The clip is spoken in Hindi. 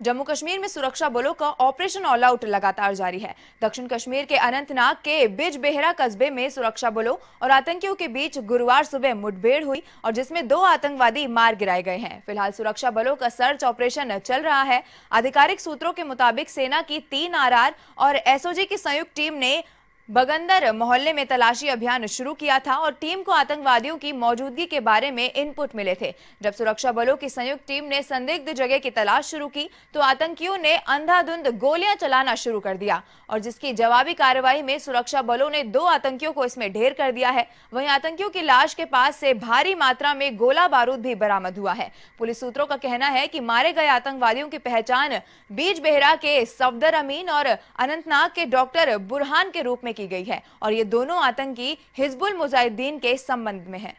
जम्मू कश्मीर में सुरक्षा बलों का ऑपरेशन ऑल आउट लगातार जारी है। दक्षिण कश्मीर के अनंतनाग के बिज बेहरा कस्बे में सुरक्षा बलों और आतंकियों के बीच गुरुवार सुबह मुठभेड़ हुई और जिसमें दो आतंकवादी मार गिराए गए हैं। फ़िलहाल सुरक्षा बलों का सर्च ऑपरेशन चल रहा है। आधिकारिक सूत्रों के मुताबिक सेना की तीन आर और एसओजी की संयुक्त टीम ने बगंदर मोहल्ले में तलाशी अभियान शुरू किया था और टीम को आतंकवादियों की मौजूदगी के बारे में इनपुट मिले थे। जब सुरक्षा बलों की संयुक्त टीम ने संदिग्ध जगह की तलाश शुरू की तो आतंकियों ने अंधाधुंध गोलियाँ चलाना शुरू कर दिया और जिसकी जवाबी कार्रवाई में सुरक्षा बलों ने दो आतंकियों को इसमें ढेर कर दिया है। वही आतंकियों की लाश के पास से भारी मात्रा में गोला बारूद भी बरामद हुआ है। पुलिस सूत्रों का कहना है की मारे गए आतंकवादियों की पहचान बीज बेहरा के सफदर अमीन और अनंतनाग के डॉक्टर बुरहान के रूप में की गई है और ये दोनों आतंकी हिजबुल मुजाहिदीन के संबंध में है।